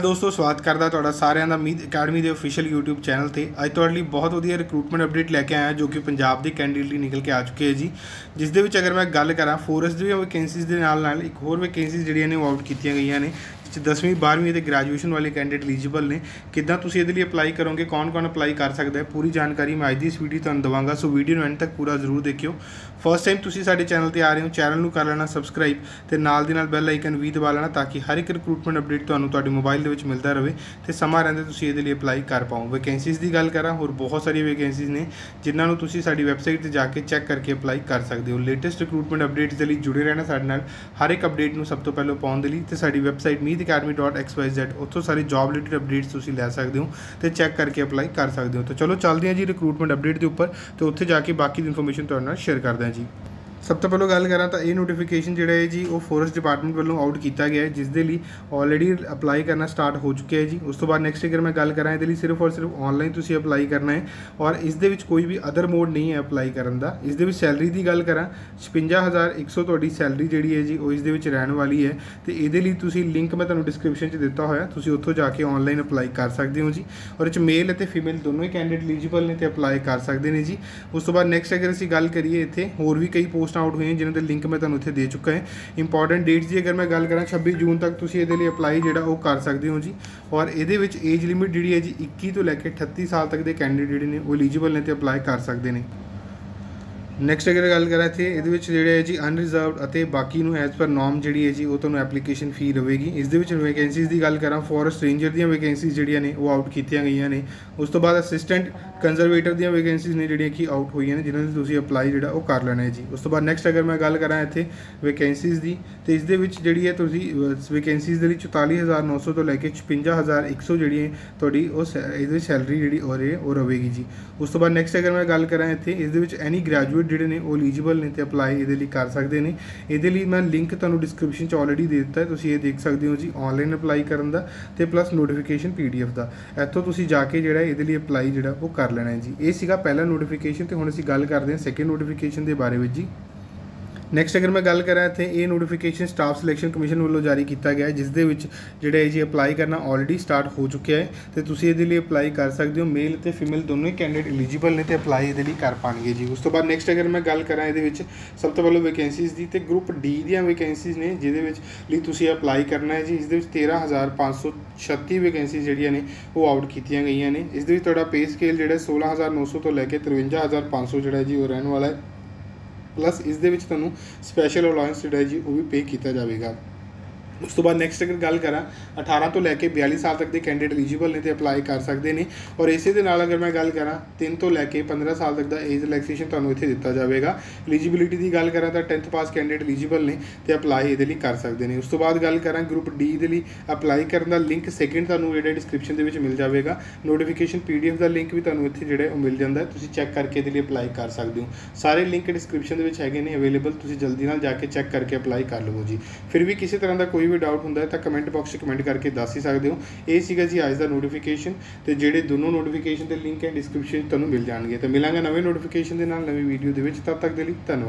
ਦੋਸਤੋ, ਸਵਾਗਤ ਕਰਦਾ ਤੁਹਾਡਾ ਸਾਰਿਆਂ ਦਾ ਮੀਤ ਅਕੈਡਮੀ ਦੇ ਅਫੀਸ਼ੀਅਲ YouTube ਚੈਨਲ ਤੇ। ਅੱਜ ਤੁਹਾਡੇ ਲਈ ਬਹੁਤ ਵਧੀਆ ਰਿਕਰੂਟਮੈਂਟ ਅਪਡੇਟ ਲੈ ਕੇ ਆਇਆ, ਜੋ ਕਿ ਪੰਜਾਬ ਦੇ ਕੈਂਡੀਡੇਟ ਲਈ ਨਿਕਲ ਕੇ ਆ ਚੁੱਕੇ ਹੈ ਜੀ। ਜਿਸ ਦੇ ਵਿੱਚ ਅਗਰ ਮੈਂ ਗੱਲ ਕਰਾਂ ਫੋਰਸ ਦੀਆਂ ਵੈਕੈਂਸੀਜ਼ ਦੇ ਨਾਲ ਨਾਲ ਇੱਕ ਹੋਰ ਵੈਕੈਂਸੀਜ਼ ਜਿਹੜੀਆਂ ਨੇ ਉਹ ਆਊਟ ਕੀਤੀਆਂ ਗਈਆਂ ਨੇ, ਜਿਸ 'ਚ 10ਵੀਂ 12ਵੀਂ ਤੇ ਗ੍ਰੈਜੂਏਸ਼ਨ ਵਾਲੇ ਕੈਂਡੀਡੇਟ ਐਲੀਜੀਬਲ ਨੇ। ਕਿੱਦਾਂ ਤੁਸੀਂ ਇਹਦੇ ਲਈ ਅਪਲਾਈ ਕਰੋਗੇ, ਕੌਣ-ਕੌਣ ਅਪਲਾਈ ਕਰ ਸਕਦਾ ਹੈ, ਪੂਰੀ ਜਾਣਕਾਰੀ ਮੈਂ ਅੱਜ ਦੀ ਇਸ ਵੀਡੀਓ ਤੁਹਾਨੂੰ ਦਵਾਂਗਾ। ਸੋ ਵੀਡੀਓ ਨੂੰ ਐਂਡ ਤੱਕ ਪੂਰਾ ਜ਼ਰੂਰ ਦੇਖਿਓ। ਫਸਟ ਟਾਈਮ ਤੁਸੀਂ ਸਾਡੇ ਚੈਨਲ ਤੇ ਆ ਰਹੇ ਹੋ ਚੈਨਲ ਨੂੰ ਕਰ ਲੈਣਾ ਸਬਸਕ੍ਰਾਈਬ ਤੇ ਨਾਲ ਦੀ ਨਾਲ ਬੈਲ ਆਈਕਨ ਵੀ ਦਬਾ ਲੈਣਾ ਤਾਂ ਕਿ ਹਰ ਇੱਕ ਰਿਕਰੂਟਮੈਂਟ ਅਪਡੇਟ ਤੁਹਾਨੂੰ ਤੁਹਾਡੇ ਮੋਬਾਈਲ ਦੇ ਵਿੱਚ ਮਿਲਦਾ ਰਹੇ ਤੇ ਸਮਾਂ ਰਹਿੰਦੇ ਤੁਸੀਂ ਇਹਦੇ ਲਈ ਅਪਲਾਈ ਕਰ ਪਾਓ। ਵੈਕੈਂਸੀਜ਼ ਦੀ ਗੱਲ ਕਰਾਂ, ਹੋਰ ਬਹੁਤ ਸਾਰੀਆਂ ਵੈਕੈਂਸੀਜ਼ ਨੇ, ਜਿਨ੍ਹਾਂ ਨੂੰ ਤੁਸੀਂ ਸਾਡੀ ਵੈਬਸਾਈਟ ਤੇ ਜਾ ਕੇ ਚੈੱਕ ਕਰਕੇ ਅਪਲਾਈ ਕਰ ਸਕਦੇ ਹੋ। ਲੇਟੈਸਟ ਰਿਕਰੂਟਮੈਂਟ ਅਪਡੇਟਸ ਦੇ ਲਈ ਜੁੜੇ ਰਹਿਣਾ ਸਾਡੇ ਨਾਲ, ਹਰ ਇੱਕ ਅਪਡੇਟ ਨੂੰ ਸਭ ਤੋਂ ਪਹਿਲਾਂ ਪਾਉਣ ਦੇ ਲਈ ਤੇ ਸਾਡੀ ਵੈਬਸਾਈਟ meetacademy.xyz ਉੱਥੋਂ ਸਾਰੇ ਜੌਬ ਰਿਲੇਟਡ ਅਪਡੇਟਸ ਤੁਸੀਂ ਲੈ ਸਕਦੇ ਹੋ ਤੇ ਚੈੱਕ ਕਰਕੇ ਅਪਲਾਈ ਕਰ ਸਕਦੇ ਹੋ। ਤਾਂ ਚਲੋ ਚੱਲਦੇ ਹਾਂ ਜੀ ਰਿਕਰੂਟਮੈਂਟ ਅਪਡੇਟ ਦੇ ਉੱਪਰ ਤੇ ਉੱਥੇ ਜਾ ਕੇ ਬਾਕੀ ਦੀ ਇਨਫੋਰਮੇਸ਼ਨ ਤੁਹਾਡੇ ਨਾਲ ਸ਼ੇਅਰ ਕਰਦੇ ਹਾਂ ਜੀ। ਸਭ ਤੋਂ ਪਹਿਲਾਂ ਗੱਲ ਕਰਾਂ ਤਾਂ ਇਹ ਨੋਟੀਫਿਕੇਸ਼ਨ ਜਿਹੜਾ ਹੈ ਜੀ, ਉਹ ਫੋਰੈਸਟ ਡਿਪਾਰਟਮੈਂਟ ਵੱਲੋਂ ਆਊਟ ਕੀਤਾ ਗਿਆ ਹੈ ਜਿਸ ਦੇ ਲਈ ਆਲਰੇਡੀ ਅਪਲਾਈ ਕਰਨਾ ਸਟਾਰਟ ਹੋ ਚੁੱਕਿਆ ਹੈ ਜੀ। ਉਸ ਤੋਂ ਬਾਅਦ ਨੈਕਸਟ ਅਗਰ ਮੈਂ ਗੱਲ ਕਰਾਂ, ਇਹਦੇ ਲਈ ਸਿਰਫ ਔਰ ਸਿਰਫ ਆਨਲਾਈਨ ਤੁਸੀਂ ਅਪਲਾਈ ਕਰਨਾ ਹੈ ਔਰ ਇਸ ਦੇ ਵਿੱਚ ਕੋਈ ਵੀ ਅਦਰ ਮੋਡ ਨਹੀਂ ਹੈ ਅਪਲਾਈ ਕਰਨ ਦਾ। ਇਸ ਦੇ ਵਿੱਚ ਸੈਲਰੀ ਦੀ ਗੱਲ ਕਰਾਂ 56100 ਤੁਹਾਡੀ ਸੈਲਰੀ ਜਿਹੜੀ ਹੈ ਜੀ, ਉਹ ਇਸ ਦੇ ਵਿੱਚ ਰਹਿਣ ਵਾਲੀ ਹੈ। ਤੇ ਇਹਦੇ ਲਈ ਤੁਸੀਂ ਲਿੰਕ ਮੈਂ ਤੁਹਾਨੂੰ ਡਿਸਕ੍ਰਿਪਸ਼ਨ 'ਚ ਦਿੱਤਾ ਹੋਇਆ, ਤੁਸੀਂ ਉੱਥੋਂ ਜਾ ਕੇ ਆਨਲਾਈਨ ਅਪਲਾਈ ਕਰ ਸਕਦੇ ਹੋ ਜੀ। ਔਰ ਇਹ 'ਚ ਮੇਲ ਅਤੇ ਫੀਮੇਲ ਦੋਨੋਂ ਹੀ ਕੈਂਡੀਡੇਟ ਐਲੀਜੀਬਲ ਨੇ ਤੇ ਅਪਲਾਈ ਕਰ ਸਕਦੇ ਨੇ ਜੀ। ਉਸ ਤੋਂ ਬਾਅਦ ਨੈਕਸਟ ਅਗਰ ਅਸੀਂ ਗੱਲ ਕਰੀਏ ਇੱਥੇ, ਹੋਰ ਵੀ ਕਈ ਪੋਸਟ ਆਊਟ ਹੋਈਆਂ, ਜਿਨ੍ਹਾਂ ਦੇ ਲਿੰਕ ਮੈਂ ਤੁਹਾਨੂੰ ਇੱਥੇ ਦੇ ਚੁੱਕਾ ਹੈ। ਇੰਪੋਰਟੈਂਟ ਡੇਟਸ ਦੀ ਅਗਰ ਮੈਂ ਗੱਲ ਕਰਾਂ 26 ਜੂਨ ਤੱਕ ਤੁਸੀਂ ਇਹਦੇ ਲਈ ਅਪਲਾਈ ਜਿਹੜਾ ਉਹ ਕਰ ਸਕਦੇ ਹੋ ਜੀ। ਔਰ ਇਹਦੇ ਵਿੱਚ ਏਜ ਲਿਮਿਟ ਜਿਹੜੀ ਹੈ ਜੀ 21 ਤੋਂ ਲੈ ਕੇ 38 ਸਾਲ ਤੱਕ ਦੇ ਕੈਂਡੀਡੇਟ ਨੇ, ਉਹ ਐਲੀਜੀਬਲ ਨੇ ਤੇ ਅਪਲਾਈ ਕਰ ਸਕਦੇ ਨੇ। ਨੈਕਸਟ ਅਗਰ ਗੱਲ ਕਰਾਂ ਇੱਥੇ, ਇਹਦੇ ਵਿੱਚ ਜਿਹੜੇ ਹੈ ਜੀ ਅਨਰਿਜ਼ਰਵਡ ਅਤੇ ਬਾਕੀ ਨੂੰ ਐਜ਼ ਪਰ ਨਾਰਮ ਜਿਹੜੀ ਹੈ ਜੀ, ਉਹ ਤੁਹਾਨੂੰ ਐਪਲੀਕੇਸ਼ਨ ਫੀ ਰਹੇਗੀ ਇਸ ਦੇ ਵਿੱਚ ਵੈਕੈਂਸੀਜ਼ ਦੀ ਗੱਲ ਕਰਾਂ ਫੋਰੈਸਟ ਰੇਂਜਰ ਦੀਆਂ ਵੈਕੈਂਸੀਜ਼ ਜਿਹੜੀਆਂ ਨੇ, ਉਹ ਆਊਟ ਕੀਤੀਆਂ ਗਈਆਂ ਨੇ। ਉਸ ਤੋਂ ਬਾਅਦ ਅਸਿਸਟੈਂਟ ਕੰਜ਼ਰਵੇਟਰ ਦੀਆਂ ਵੈਕੈਂਸੀਜ਼ ਨੇ ਜਿਹੜੀਆਂ ਕਿ ਆਊਟ ਹੋਈਆਂ ਨੇ, ਜਿਨ੍ਹਾਂ ਦੇ ਤੁਸੀਂ ਅਪਲਾਈ ਜਿਹੜਾ, ਉਹ ਕਰ ਲੈਣਾ ਹੈ ਜੀ। ਉਸ ਤੋਂ ਬਾਅਦ ਨੈਕਸਟ ਅਗਰ ਮੈਂ ਗੱਲ ਕਰਾਂ ਇੱਥੇ ਵੈਕੈਂਸੀਜ਼ ਦੀ, ਤੇ ਇਸ ਦੇ ਵਿੱਚ ਜਿਹੜੀ ਹੈ ਤੁਸੀਂ ਵੈਕੈਂਸੀਜ਼ ਦੇ ਲਈ 44900 ਤੋਂ ਲੈ ਕੇ 55100 ਜਿਹੜੀ ਹੈ ਤੁਹਾਡੀ ਉਹ ਇਹਦੇ ਸੈਲਰੀ ਜਿਹੜੀ ਹੋ ਰਹੀ ਹੈ ਉਹ ਰਹੇਗੀ ਜੀ। ਉਸ ਤੋਂ ਬਾਅਦ ਨੈਕਸਟ ਅਗਰ ਮੈਂ ਗੱਲ ਕਰਾਂ ਇੱਥੇ ਇਸ ਦੇ ਵਿੱਚ ਐਨੀ ਗ੍ਰੈਜੂਏਟ ਜਿਹੜੇ ਨੇ ਉਹ ਐਲੀਜੀਬਲ ਨੇ ਤੇ ਅਪਲਾਈ ਇਹਦੇ ਲਈ ਕਰ ਸਕਦੇ ਨੇ। ਇਹਦੇ ਲਈ ਮੈਂ ਲਿੰਕ ਤੁਹਾਨੂੰ ਡਿਸਕ੍ਰਿਪਸ਼ਨ 'ਚ ਆਲਰੇਡੀ ਦੇ ਦਿੱਤਾ ਹੈ। ਤੁਸੀਂ ਇਹ ਦੇਖ ਸਕਦੇ ਹੋ ਜੀ ਆਨਲਾਈਨ ਅਪਲਾਈ ਕਰਨ ਦਾ ਤੇ ਪਲੱਸ ਨੋਟੀਫਿਕੇਸ਼ਨ ਪੀਡੀਐਫ ਦਾ। ਇੱਥੋਂ ਤੁਸੀਂ ਜਾ ਕੇ ਜਿਹੜਾ ਇਹਦੇ ਲਈ ਅਪਲਾਈ ਜਿਹੜਾ ਉਹ ਕਰ ਲੈਣਾ ਹੈ ਜੀ। ਇਹ ਸੀਗਾ ਪਹਿਲਾ ਨੋਟੀਫਿਕੇਸ਼ਨ ਤੇ ਹੁਣ ਅਸੀਂ ਗੱਲ ਕਰਦੇ ਹਾਂ ਸੈਕੰਡ ਨੋਟੀਫਿਕੇਸ਼ਨ ਦੇ ਬਾਰੇ ਵਿੱਚ ਜੀ। ਨੈਕਸਟ ਅਗਰ ਮੈਂ ਗੱਲ ਕਰਾਂ ਇੱਥੇ, ਇਹ ਨੋਟੀਫਿਕੇਸ਼ਨ ਸਟਾਫ ਸਿਲੈਕਸ਼ਨ ਕਮਿਸ਼ਨ ਵੱਲੋਂ ਜਾਰੀ ਕੀਤਾ ਗਿਆ ਹੈ ਜਿਸ ਦੇ ਵਿੱਚ ਜਿਹੜਾ ਹੈ ਜੀ ਅਪਲਾਈ ਕਰਨਾ ਆਲਰੇਡੀ ਸਟਾਰਟ ਹੋ ਚੁੱਕਿਆ ਹੈ, ਤੇ ਤੁਸੀਂ ਇਹਦੇ ਲਈ ਅਪਲਾਈ ਕਰ ਸਕਦੇ ਹੋ ਮੇਲ ਤੇ ਫੀਮੇਲ ਦੋਨੋਂ ਹੀ ਕੈਂਡੀਡੇਟ ਐਲੀਜੀਬਲ ਨੇ ਤੇ ਅਪਲਾਈ ਇਹਦੇ ਲਈ ਕਰ ਪਾਣਗੇ ਜੀ। ਉਸ ਤੋਂ ਬਾਅਦ ਨੈਕਸਟ ਅਗਰ ਮੈਂ ਗੱਲ ਕਰਾਂ ਇਹਦੇ ਵਿੱਚ, ਸਭ ਤੋਂ ਪਹਿਲਾਂ ਵੈਕੈਂਸੀਜ਼ ਦੀ, ਤੇ ਗਰੁੱਪ ਡੀ ਦੀਆਂ ਵੈਕੈਂਸੀਜ਼ ਨੇ, ਜਿਹਦੇ ਵਿੱਚ ਲਈ ਤੁਸੀਂ ਅਪਲਾਈ ਕਰਨਾ ਹੈ ਜੀ, ਇਸ ਦੇ ਵਿੱਚ 13536 ਵੈਕੈਂਸੀਜ਼ ਜਿਹੜੀਆਂ ਨੇ, ਉਹ ਆਊਟ ਕੀਤੀਆਂ ਗਈਆਂ ਨੇ। ਇਸ ਦੇ ਵਿੱਚ ਤੁਹਾਡਾ ਪੇ ਸਕੇਲ ਜਿਹੜਾ 16900 ਤੋਂ ਲੈ ਕੇ 53500 ਜਿਹੜਾ ਜੀ, ਉਹ ਰਹਿਣ ਵਾਲਾ ਹੈ। ਪਲੱਸ ਇਸ ਦੇ ਵਿੱਚ ਤੁਹਾਨੂੰ ਸਪੈਸ਼ਲ ਅਲਾਉਂਸ ਜਿਹੜਾ ਹੈ ਜੀ ਉਹ ਵੀ ਪੇ ਕੀਤਾ ਜਾਵੇਗਾ। ਉਸ ਤੋਂ ਬਾਅਦ ਨੈਕਸਟ ਅਗਰ ਗੱਲ ਕਰਾਂ 18 ਤੋਂ ਲੈ ਕੇ 42 ਸਾਲ ਤੱਕ ਦੇ ਕੈਂਡੀਡੇਟ ਐਲੀਜੀਬਲ ਨੇ ਤੇ ਅਪਲਾਈ ਕਰ ਸਕਦੇ ਨੇ। ਔਰ ਇਸੇ ਦੇ ਨਾਲ ਅਗਰ ਮੈਂ ਗੱਲ ਕਰਾਂ 3 ਤੋਂ ਲੈ ਕੇ 15 ਸਾਲ ਤੱਕ ਦਾ ਏਜ ਰਿਲੈਕਸੇਸ਼ਨ ਤੁਹਾਨੂੰ ਇੱਥੇ ਦਿੱਤਾ ਜਾਵੇਗਾ। ਐਲੀਜੀਬਿਲਿਟੀ ਦੀ ਗੱਲ ਕਰਾਂ ਤਾਂ 10th ਪਾਸ ਕੈਂਡੀਡੇਟ ਐਲੀਜੀਬਲ ਨੇ ਤੇ ਅਪਲਾਈ ਇਹਦੇ ਲਈ ਕਰ ਸਕਦੇ ਨੇ। ਉਸ ਤੋਂ ਬਾਅਦ ਗੱਲ ਕਰਾਂ ਗਰੁੱਪ ਡੀ ਦੇ ਲਈ ਅਪਲਾਈ ਕਰਨ ਦਾ ਲਿੰਕ ਸੈਕਿੰਡ ਤੁਹਾਨੂੰ ਜਿਹੜਾ ਡਿਸਕ੍ਰਿਪਸ਼ਨ ਦੇ ਵਿੱਚ ਮਿਲ ਜਾਵੇਗਾ। ਨੋਟੀਫਿਕੇਸ਼ਨ ਪੀਡੀਐਫ ਦਾ ਲਿੰਕ ਵੀ ਤੁਹਾਨੂੰ ਇੱਥੇ ਜਿਹੜਾ ਉਹ ਮਿਲ ਜਾਂਦਾ ਤੁਸੀਂ ਚੈੱਕ ਕਰਕੇ ਇਹਦੇ ਲਈ ਅਪਲਾਈ ਕਰ ਸਕਦੇ ਹੋ। ਸਾਰੇ ਲਿੰਕ ਡਿਸਕ੍ਰਿਪਸ਼ਨ ਦੇ ਵਿੱਚ ਹੈਗੇ ਨੇ ਅਵੇਲੇਬਲ ਤੁਸੀਂ ਜਲਦੀ ਨਾਲ ਜਾ ਕੇ ਚੈੱਕ ਕਰਕੇ ਅਪਲਾਈ ਕਰ ਲਵੋ ਜੀ। ਫਿਰ ਵੀ ਕਿਸੇ ਤਰ੍ਹਾਂ ਦਾ ਕੋਈ ਵੀ ਡਾਊਟ ਹੁੰਦਾ ਤਾਂ ਕਮੈਂਟ ਬਾਕਸ 'ਚ ਕਮੈਂਟ ਕਰਕੇ ਦੱਸ ਹੀ ਸਕਦੇ ਹੋ। ਇਹ ਸੀਗਾ ਜੀ ਅੱਜ ਦਾ ਨੋਟੀਫਿਕੇਸ਼ਨ ਤੇ ਜਿਹੜੇ ਦੋਨੋਂ ਨੋਟੀਫਿਕੇਸ਼ਨ ਦੇ ਲਿੰਕ ਹੈ ਡਿਸਕ੍ਰਿਪਸ਼ਨ 'ਚ ਤੁਹਾਨੂੰ ਮਿਲ ਜਾਣਗੇ। ਤੇ ਮਿਲਾਂਗੇ ਨਵੇਂ ਨੋਟੀਫਿਕੇਸ਼ਨ ਦੇ ਨਾਲ ਨਵੀਂ ਵੀਡੀਓ ਦੇ ਵਿੱਚ। ਤਦ ਤੱਕ ਦੇ ਲਈ ਧੰਨਵਾਦ।